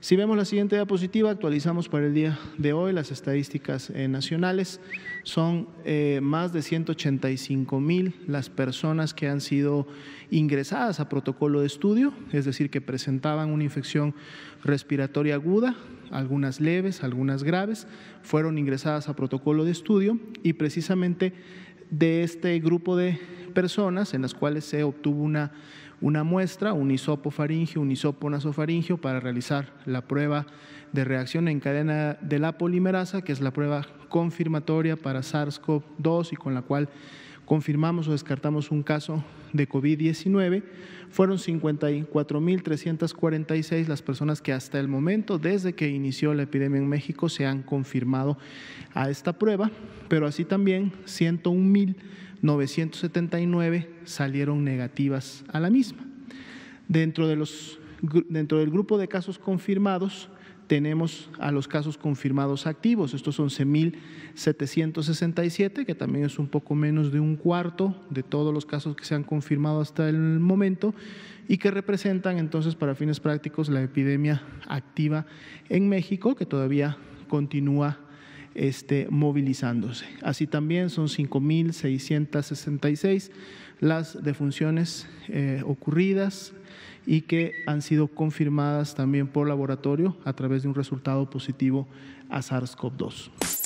Si vemos la siguiente diapositiva, actualizamos para el día de hoy las estadísticas eh, nacionales. Son eh, más de 185 mil las personas que han sido ingresadas a protocolo de estudio, es decir, que presentaban una infección respiratoria aguda, algunas leves, algunas graves, fueron ingresadas a protocolo de estudio y precisamente de este grupo de personas en las cuales se obtuvo una una muestra, un hisopo faringio, un hisopo nasofaringio para realizar la prueba de reacción en cadena de la polimerasa, que es la prueba confirmatoria para SARS-CoV-2 y con la cual confirmamos o descartamos un caso de COVID-19. Fueron 54.346 las personas que hasta el momento, desde que inició la epidemia en México, se han confirmado a esta prueba, pero así también 101.000 979 salieron negativas a la misma. Dentro, de los, dentro del grupo de casos confirmados, tenemos a los casos confirmados activos. Estos son 11.767, que también es un poco menos de un cuarto de todos los casos que se han confirmado hasta el momento y que representan entonces para fines prácticos la epidemia activa en México, que todavía continúa este, movilizándose. Así también son 5.666 las defunciones eh, ocurridas y que han sido confirmadas también por laboratorio a través de un resultado positivo a SARS-CoV-2.